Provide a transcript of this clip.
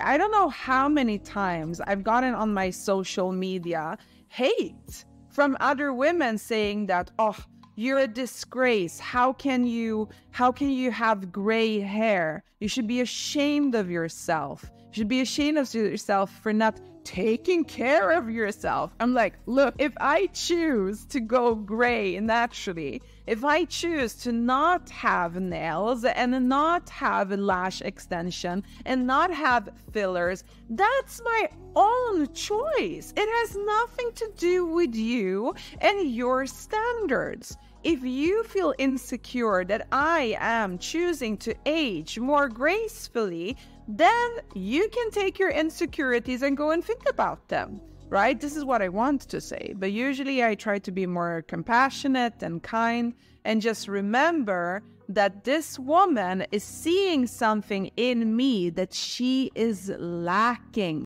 I don't know how many times I've gotten on my social media hate from other women saying that, oh, you're a disgrace. How can you how can you have gray hair? You should be ashamed of yourself. You should be ashamed of yourself for not taking care of yourself. I'm like, look, if I choose to go gray naturally, if I choose to not have nails and not have lash extension and not have fillers, that's my own choice. It has nothing to do with you and your standards. If you feel insecure that I am choosing to age more gracefully, then you can take your insecurities and go and think about them, right? This is what I want to say. But usually I try to be more compassionate and kind and just remember that this woman is seeing something in me that she is lacking.